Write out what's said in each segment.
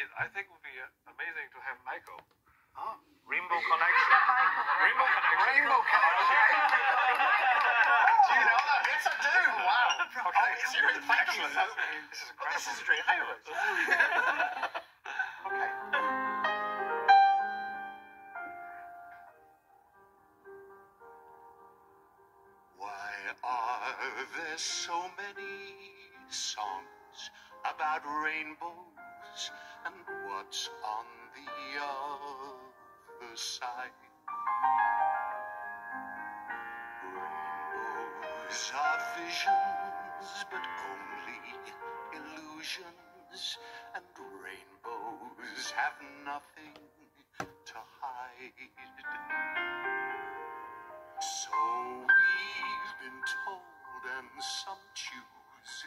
it, I think it would be uh, amazing to have Michael. Oh. Rainbow connection. Rainbow connection. Rainbow connection. do you know that? Yes, I do. Wow. Okay. Oh, seriously, thank you. This is Oh, this is a dream. Okay. Why are there so many songs about rainbows and what's on the other side? Rainbows are visions, but only illusions, and rainbows have nothing to hide. So we've been told, and some choose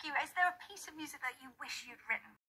ask you, is there a piece of music that you wish you'd written?